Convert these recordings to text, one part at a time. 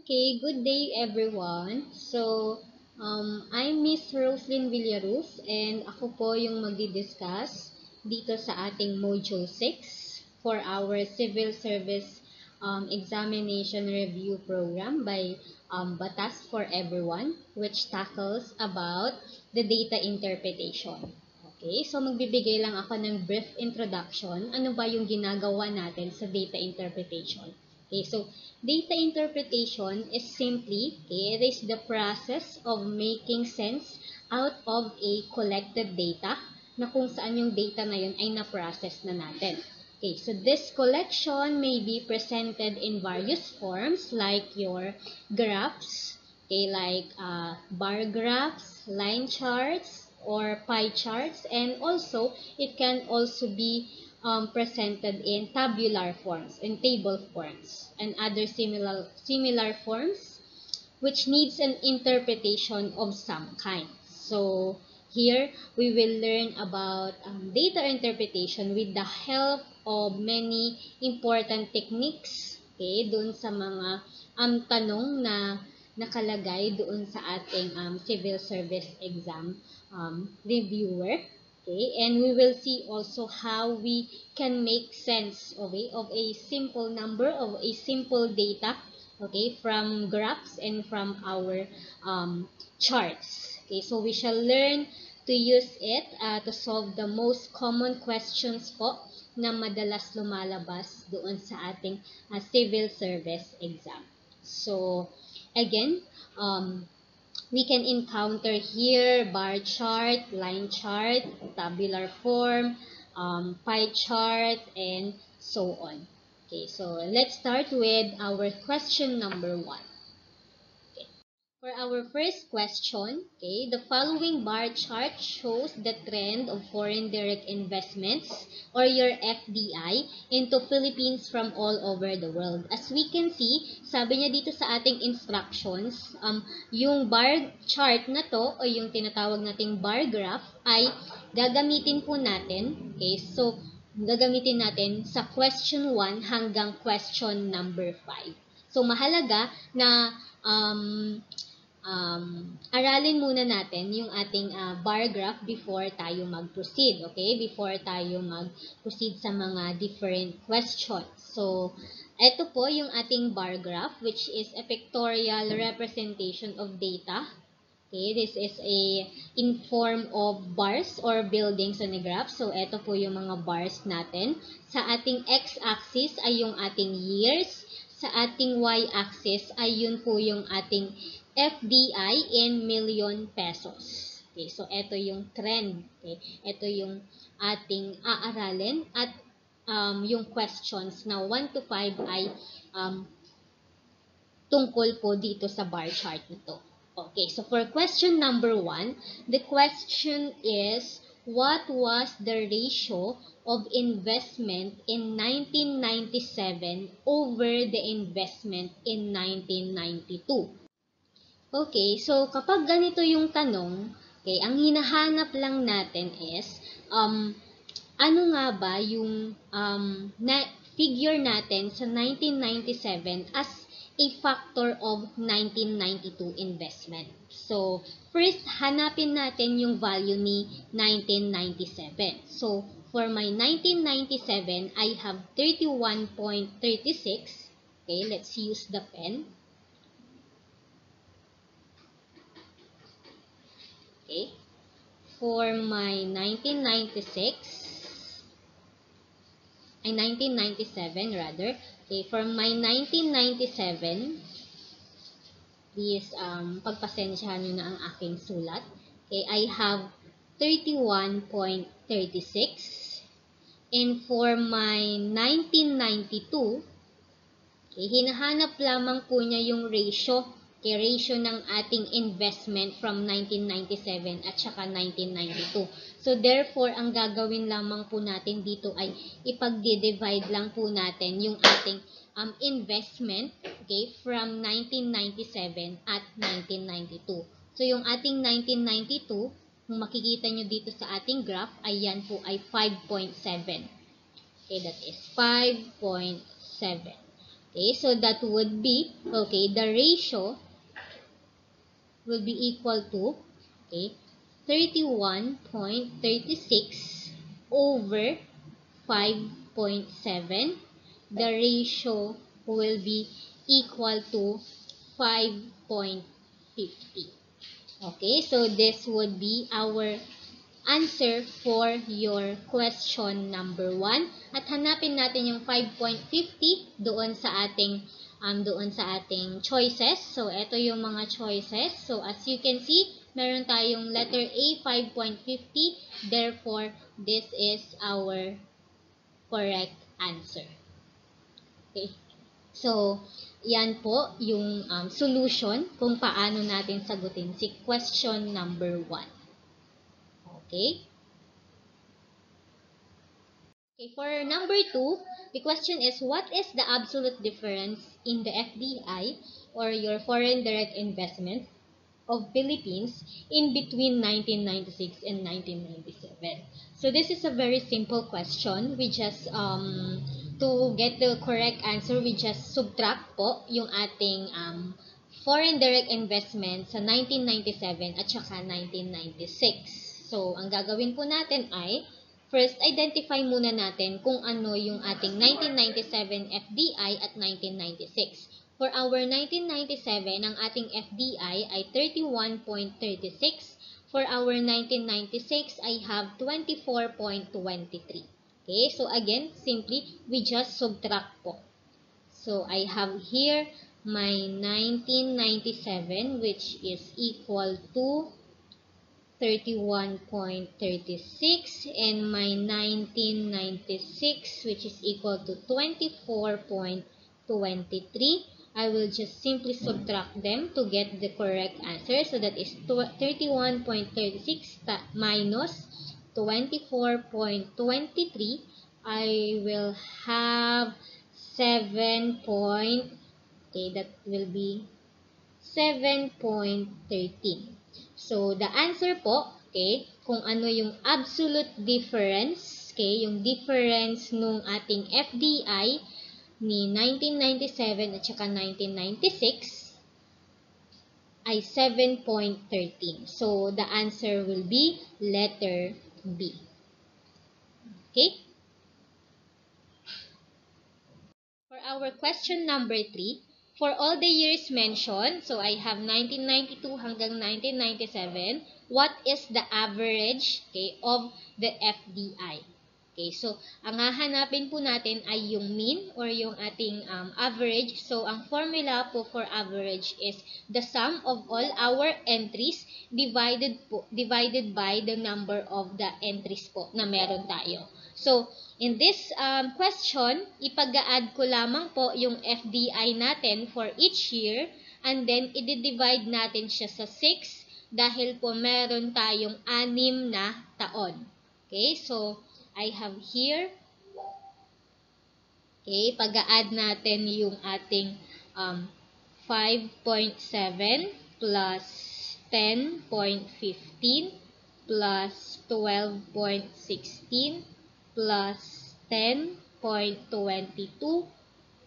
Okay, good day everyone. So, um, I'm Miss Roslyn Villaruz and ako po yung magdi-discuss dito sa ating Module 6 for our Civil Service um, Examination Review Program by um, Batas for Everyone which tackles about the data interpretation. Okay, so magbibigay lang ako ng brief introduction. Ano ba yung ginagawa natin sa data interpretation? Okay, so data interpretation is simply, okay, it is the process of making sense out of a collected data na kung saan yung data na yun ay na-process na natin. Okay, so this collection may be presented in various forms like your graphs, okay, like uh, bar graphs, line charts, or pie charts, and also it can also be um, presented in tabular forms, in table forms, and other similar, similar forms, which needs an interpretation of some kind. So, here, we will learn about um, data interpretation with the help of many important techniques, okay, dun sa mga um, tanong na nakalagay doon sa ating um, civil service exam um, reviewer. Okay, and we will see also how we can make sense okay, of a simple number, of a simple data, okay, from graphs and from our um, charts. Okay, so we shall learn to use it uh, to solve the most common questions po na madalas lumalabas doon sa ating uh, civil service exam. So, again, um, we can encounter here bar chart, line chart, tabular form, um, pie chart, and so on. Okay, so let's start with our question number one. For our first question, okay, the following bar chart shows the trend of foreign direct investments or your FDI into Philippines from all over the world. As we can see, sabi niya dito sa ating instructions, um, yung bar chart na to o yung tinatawag nating bar graph ay gagamitin po natin. Okay, so gagamitin natin sa question 1 hanggang question number 5. So mahalaga na um, um, aralin muna natin yung ating uh, bar graph before tayo mag-proceed, okay? Before tayo mag-proceed sa mga different questions. So, ito po yung ating bar graph which is a pictorial representation of data. Okay, this is a in form of bars or buildings on a graph. So, ito po yung mga bars natin. Sa ating x-axis ay yung ating years. Sa ating y-axis ay yun po yung ating FDI in million pesos. Okay, so ito yung trend. Okay, ito yung ating aaralin at um, yung questions na 1 to 5 ay um, tungkol po dito sa bar chart nito. Okay, so for question number 1, the question is, what was the ratio of investment in 1997 over the investment in 1992? Okay, so kapag ganito yung tanong, okay, ang hinahanap lang natin is, um, ano nga ba yung um, na figure natin sa 1997 as a factor of 1992 investment. So, first, hanapin natin yung value ni 1997. So, for my 1997, I have 31.36. Okay, let's use the pen. Okay. For my 1996, ay 1997 rather, okay, for my 1997, please um, pagpasensyahan nyo na ang aking sulat. Okay, I have 31.36. And for my 1992, okay, hinahanap lamang po niya yung ratio okay, ratio ng ating investment from 1997 at saka 1992. So, therefore, ang gagawin lamang po natin dito ay ipag-divide lang po natin yung ating um, investment okay, from 1997 at 1992. So, yung ating 1992, kung makikita nyo dito sa ating graph, ay yan po ay 5.7. Okay, that is 5.7. Okay, so that would be, okay, the ratio will be equal to, okay, 31.36 over 5.7. The ratio will be equal to 5.50. Okay, so this would be our answer for your question number 1. At hanapin natin yung 5.50 doon sa ating um, doon sa ating choices. So, ito yung mga choices. So, as you can see, meron tayong letter A, 5.50. Therefore, this is our correct answer. Okay. So, yan po yung um, solution kung paano natin sagutin si question number 1. Okay? Okay, for number 2, the question is, what is the absolute difference in the FDI or your foreign direct investment of Philippines in between 1996 and 1997? So this is a very simple question. We just, um, to get the correct answer, we just subtract po yung ating um, foreign direct investment sa 1997 at saka 1996. So, ang gagawin po natin ay First, identify muna natin kung ano yung ating 1997 FDI at 1996. For our 1997, ang ating FDI ay 31.36. For our 1996, I have 24.23. Okay, so again, simply, we just subtract po. So, I have here my 1997 which is equal to 31.36 and my 1996 which is equal to 24.23 I will just simply subtract them to get the correct answer. So that is 31.36 minus 24.23 I will have 7 point okay that will be 7.13 So, the answer po, okay, kung ano yung absolute difference, okay, yung difference nung ating FDI ni 1997 at saka 1996 ay 7.13. So, the answer will be letter B. Okay? For our question number 3, For all the years mentioned, so I have 1992 hanggang 1997, what is the average okay, of the FDI? Okay, so ang hahanapin po natin ay yung mean or yung ating um, average. So ang formula po for average is the sum of all our entries divided po divided by the number of the entries po na meron tayo. So, in this um, question, ipag-add ko lamang po yung FDI natin for each year and then i-divide natin siya sa 6 dahil po meron tayong 6 na taon. Okay, so I have here Okay, pag-add natin yung ating um, 5.7 plus 10.15 plus 12.16 plus 10.22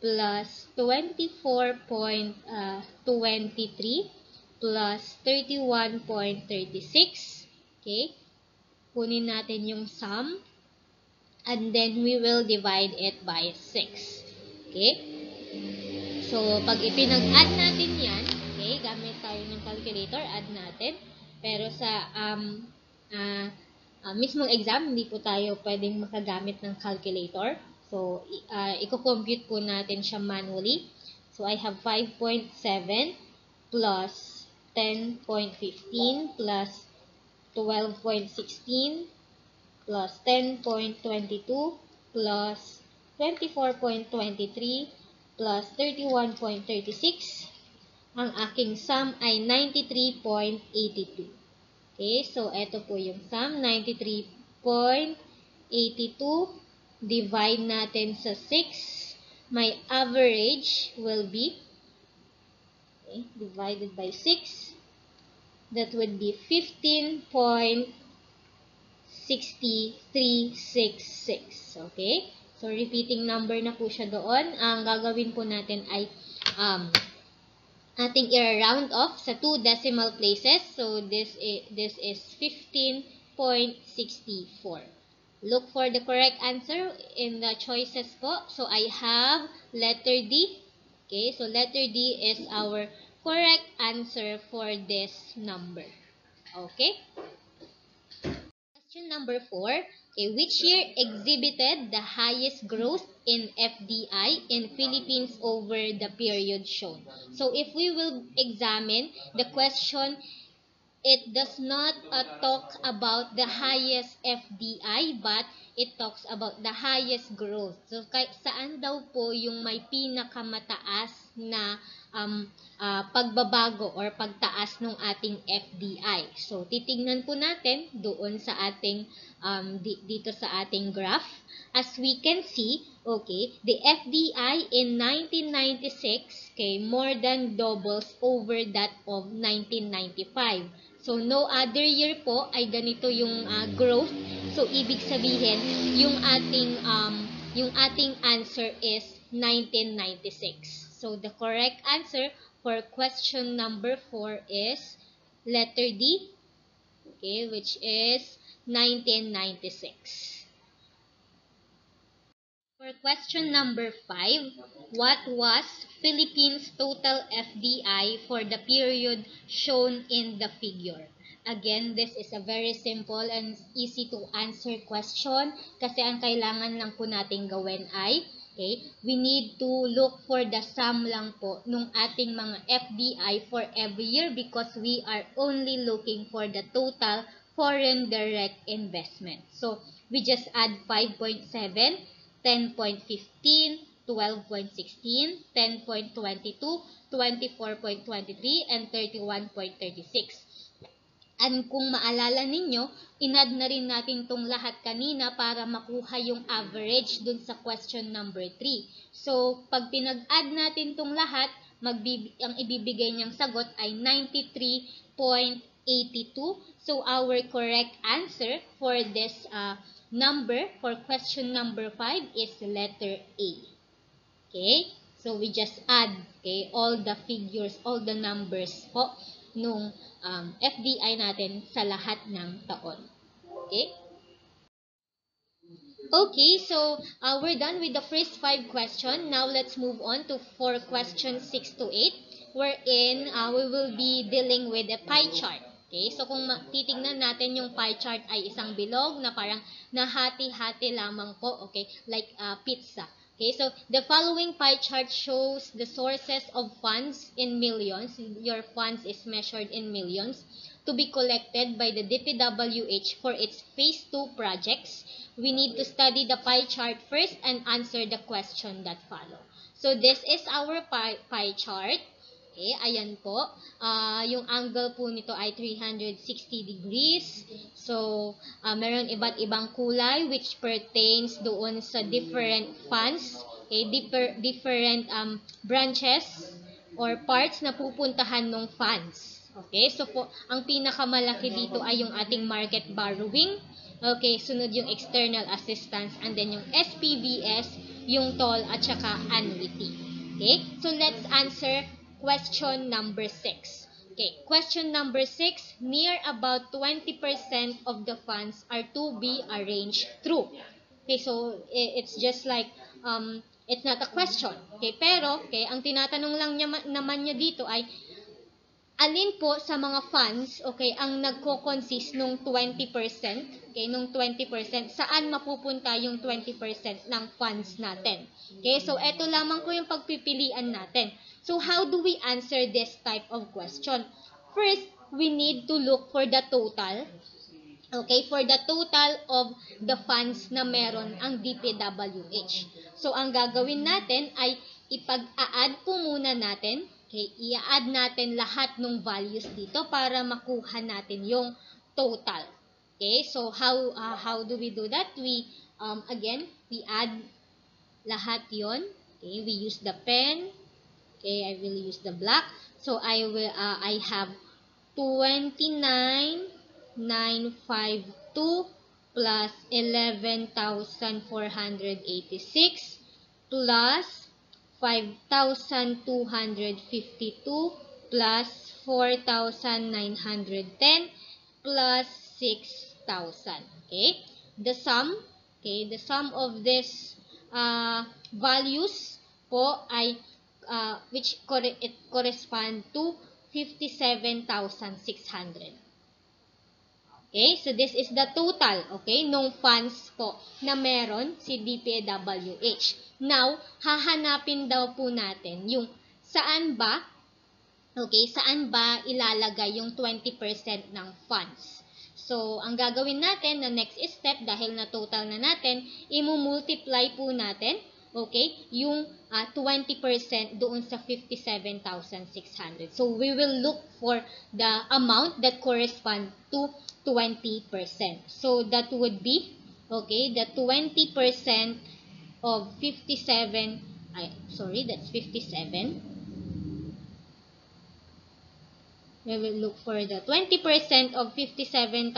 plus 24.23 plus 31.36. Okay? Kunin natin yung sum. And then, we will divide it by 6. Okay? So, pag ipinag-add natin yan, okay, gamit tayo ng calculator, add natin. Pero sa um, uh, uh, mismong exam, hindi po tayo pwedeng makagamit ng calculator. So, uh, i-compute po natin siya manually. So, I have 5.7 plus 10.15 plus 12.16 plus 10.22 plus 24.23 plus 31.36. Ang aking sum ay 93.82. Okay, so ito po yung sum, 93.82. Divide natin sa 6. My average will be, okay, divided by 6. That would be 15.6366. Okay, So, repeating number na po siya doon. Ang gagawin po natin ay um, ating i-round off sa two decimal places. So, this is, this is 15.64. Look for the correct answer in the choices po. So, I have letter D. Okay, so letter D is our correct answer for this number. Okay? Question number 4. Okay, which year exhibited the highest growth in FDI in Philippines over the period shown? So, if we will examine the question, it does not uh, talk about the highest FDI, but it talks about the highest growth. So, kay, saan daw po yung may pinakamataas na um, uh, pagbabago or pagtaas ng ating FDI. So, titingnan po natin doon sa ating, um, di, dito sa ating graph. As we can see, okay, the FDI in 1996, okay, more than doubles over that of 1995. So, no other year po ay ganito yung uh, growth. So, ibig sabihin, yung ating, um, yung ating answer is 1996. So, the correct answer for question number 4 is letter D, okay, which is 1996. For question number 5, what was Philippines' total FDI for the period shown in the figure? Again, this is a very simple and easy to answer question kasi ang kailangan lang po nating gawin ay okay, we need to look for the sum lang po nung ating mga FDI for every year because we are only looking for the total foreign direct investment. So, we just add 5.7 10.15, 12.16, 10.22, 24.23, and 31.36. And kung maalala ninyo, inad na rin natin tong lahat kanina para makuha yung average dun sa question number 3. So, pag pinag-add natin tong lahat, magbib- ang ibibigay niyang sagot ay 93.82. So, our correct answer for this uh, number for question number 5 is letter A. Okay? So, we just add okay, all the figures, all the numbers po nung um, FDI natin sa lahat ng taon. Okay? Okay, so uh, we're done with the first five question. Now, let's move on to for question 6 to 8, wherein uh, we will be dealing with a pie chart. Okay, so kung titingnan natin yung pie chart ay isang bilog na parang nahati-hati lamang po, okay, like uh, pizza. Okay, so the following pie chart shows the sources of funds in millions. Your funds is measured in millions to be collected by the DPWH for its phase 2 projects. We need to study the pie chart first and answer the question that follow. So this is our pie, pie chart. Okay, ayan po. Uh, yung angle po nito ay 360 degrees. So, uh, meron iba't ibang kulay which pertains doon sa different funds. Okay, differ, different um, branches or parts na pupuntahan ng funds. Okay, so po, ang pinakamalaki dito ay yung ating market borrowing. Okay, sunod yung external assistance and then yung SPVS, yung toll at saka annuity. Okay, so let's answer question number 6. Okay, question number 6, near about 20% of the funds are to be arranged through. Okay, so it's just like, um, it's not a question. Okay, pero, okay, ang tinatanong lang niya, naman niya dito ay, alin po sa mga funds, okay, ang nagko-consist nung 20%, okay, nung 20%, saan mapupunta yung 20% ng funds natin. Okay, so ito lamang po yung pagpipilian natin. So, how do we answer this type of question? First, we need to look for the total. Okay, for the total of the funds na meron ang DPWH. So, ang gagawin natin ay ipag-a-add po muna natin. Okay, i-add natin lahat ng values dito para makuha natin yung total. Okay, so how uh, how do we do that? We um, again, we add lahat 'yon. Okay, we use the pen, Okay, I will use the black. So I will uh, I have 29,952.20. plus 11,486 plus 5,252 plus 4,910 plus 6,000. Okay? The sum, okay, the sum of this uh, values po ay uh, which corre it correspond to 57,600. Okay, so this is the total, okay, nung funds po na meron si DPWH. Now, hahanapin daw po natin yung saan ba, okay, saan ba ilalagay yung 20% ng funds. So, ang gagawin natin na next step, dahil na total na natin, imu-multiply po natin, okay, yung uh, ah, 20% doon sa 57,600. So, we will look for the amount that correspond to 20%. So, that would be, okay, the 20% of 57, I, sorry, that's 57. We will look for the 20% of 57,600.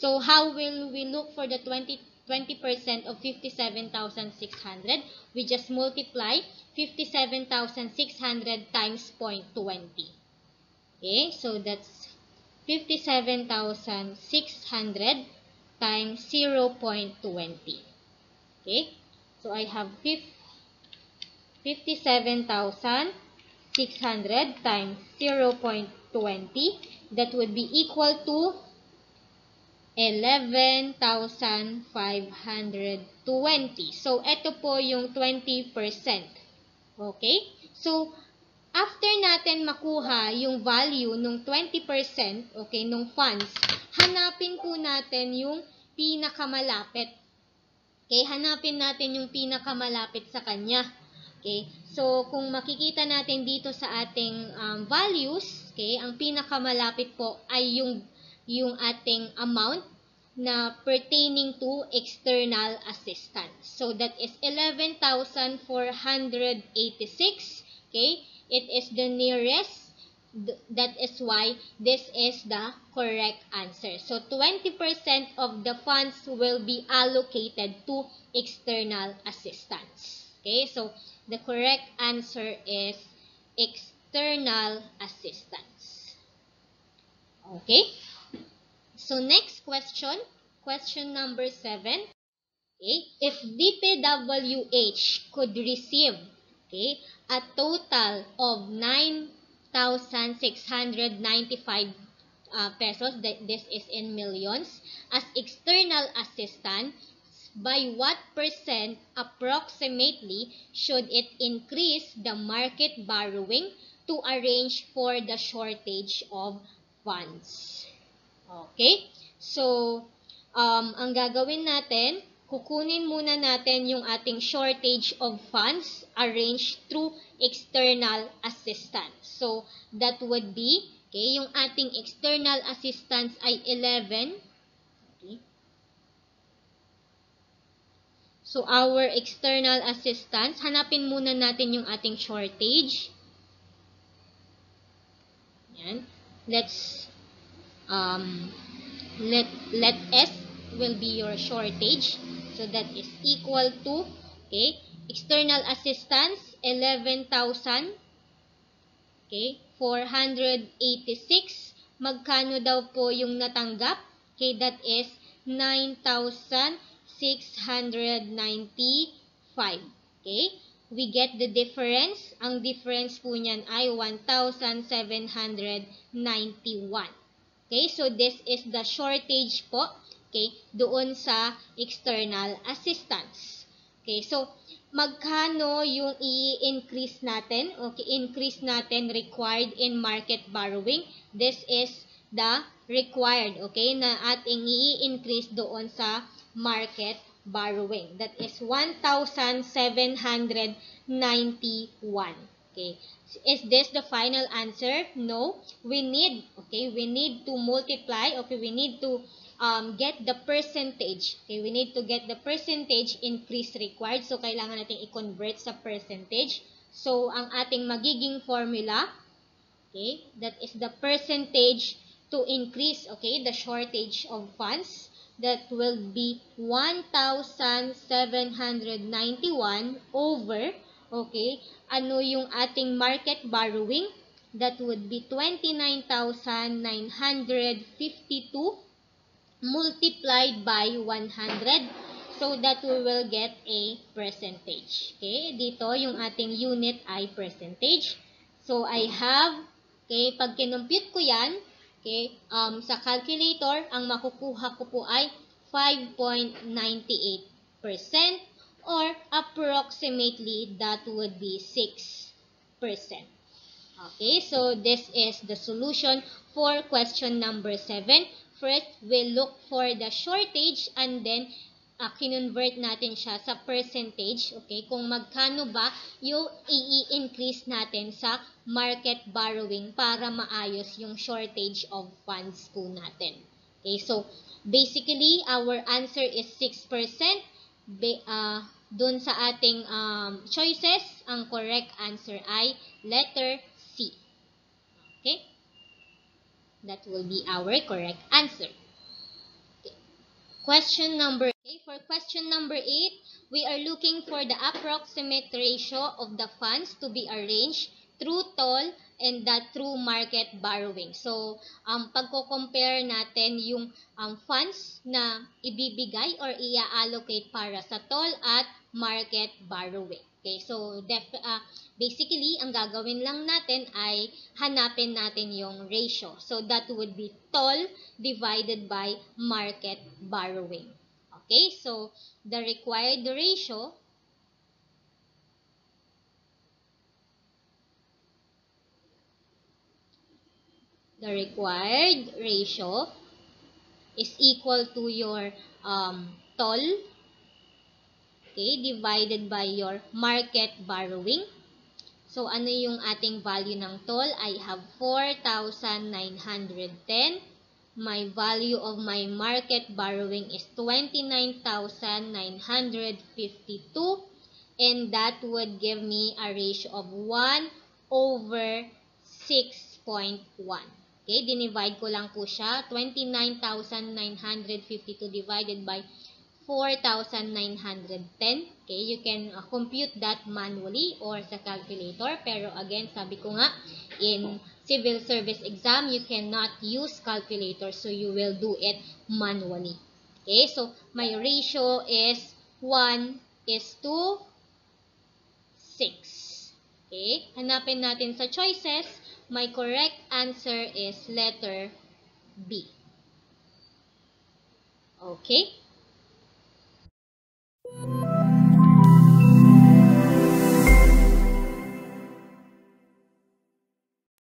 So, how will we look for the 20 20% of 57,600? We just multiply 57,600 times 0.20. Okay, so that's 57,600 times 0.20. Okay? So, I have 57,600 times 0.20. That would be equal to 11,520. So, ito po yung 20%. Okay? So, after natin makuha yung value ng 20%, okay, nung funds, hanapin po natin yung pinakamalapit. Okay, hanapin natin yung pinakamalapit sa kanya. Okay, so kung makikita natin dito sa ating um, values, okay, ang pinakamalapit po ay yung yung ating amount na pertaining to external assistance. So that is 11,486, okay? It is the nearest. That is why this is the correct answer. So, 20% of the funds will be allocated to external assistance. Okay, so the correct answer is external assistance. Okay, so next question, question number 7. Okay, if DPWH could receive okay, a total of 9,695 uh, pesos, this is in millions, as external assistance, by what percent approximately should it increase the market borrowing to arrange for the shortage of funds? Okay? So, um, ang gagawin natin, kukunin muna natin yung ating shortage of funds arranged through external assistance. So, that would be, okay, yung ating external assistance ay 11. Okay. So, our external assistance, hanapin muna natin yung ating shortage. Yan. Let's, um, let, let S will be your shortage. So, that is equal to, okay, external assistance, 11,000. Okay, 486. Magkano daw po yung natanggap? Okay, that is 9,695. Okay, we get the difference. Ang difference po niyan ay 1,791. Okay, so this is the shortage po Okay? Doon sa external assistance. Okay, so magkano yung i-increase natin? Okay, increase natin required in market borrowing. This is the required, okay, na ating i-increase doon sa market borrowing. That is 1,791. Okay. Is this the final answer? No. We need, okay, we need to multiply, okay, we need to um, get the percentage. Okay, we need to get the percentage increase required. So, kailangan natin i-convert sa percentage. So, ang ating magiging formula, okay, that is the percentage to increase, okay, the shortage of funds. that will be 1,791 over, okay, ano yung ating market borrowing? That would be 29,952 multiplied by 100 so that we will get a percentage. Okay, dito yung ating unit ay percentage. So I have, okay, pag kinumpute ko yan, okay, um, sa calculator, ang makukuha ko po ay 5.98% or approximately that would be 6%. Okay, so this is the solution for question number 7. First, we'll look for the shortage and then uh, kinonvert natin siya sa percentage. Okay, kung magkano ba yung i-increase natin sa market borrowing para maayos yung shortage of funds po natin. Okay, so basically, our answer is 6%. Be, uh, dun sa ating um, choices, ang correct answer ay letter C. Okay? That will be our correct answer. Question number Okay, for question number 8, we are looking for the approximate ratio of the funds to be arranged through toll and that through market borrowing. So, um, pagko-compare natin yung um, funds na ibibigay or i-allocate para sa toll at market borrowing. Okay, so def, uh, basically, ang gagawin lang natin ay hanapin natin yung ratio. So, that would be toll divided by market borrowing. Okay, so the required ratio the required ratio is equal to your um, toll okay, divided by your market borrowing. So, ano yung ating value ng toll? I have 4,910 my value of my market borrowing is 29,952 and that would give me a ratio of 1 over 6.1. Okay, dinivide ko lang po siya. 29,952 divided by 4,910. Okay, you can uh, compute that manually or sa calculator. Pero again, sabi ko nga, in civil service exam, you cannot use calculator. So, you will do it manually. Okay, so my ratio is 1 is to 6. Okay, hanapin natin sa choices. My correct answer is letter B. Okay?